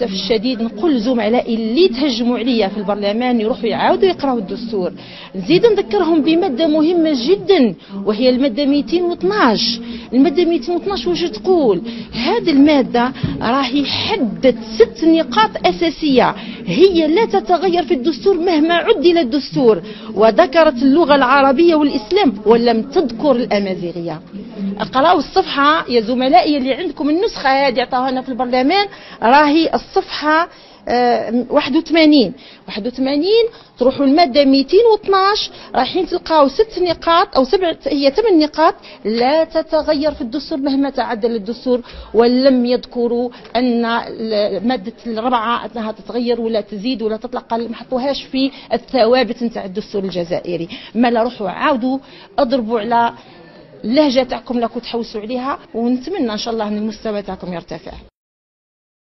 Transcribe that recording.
للاسف الشديد نقول زملائي اللي تهجموا عليا في البرلمان يروحوا يعاودوا يقراوا الدستور. نزيد نذكرهم بمادة مهمة جدا وهي المادة 212 المادة 212 واش تقول؟ هذه المادة راح يحدد ست نقاط أساسية. هي لا تتغير في الدستور مهما عدل الدستور وذكرت اللغة العربية والإسلام ولم تذكر الأمازيغية. اقرأوا الصفحة يا زملائي اللي عندكم النسخة هذه عطاوها في البرلمان. راهي الصفحة 81 81 تروحوا المادة 212 رايحين تلقاو ست نقاط أو سبع هي ثمان نقاط. لا تتغير في الدستور مهما تعدل الدستور ولم يذكروا أن مادة الرابعة أنها تتغير ولا تزيد ولا تطلق ما حطوهاش في الثوابت نتاع الدستور الجزائري. ما لا روحوا عاودوا أضربوا على اللهجه تاعكم لا تحوسوا عليها ونتمنى إن شاء الله إن المستوى تاعكم يرتفع.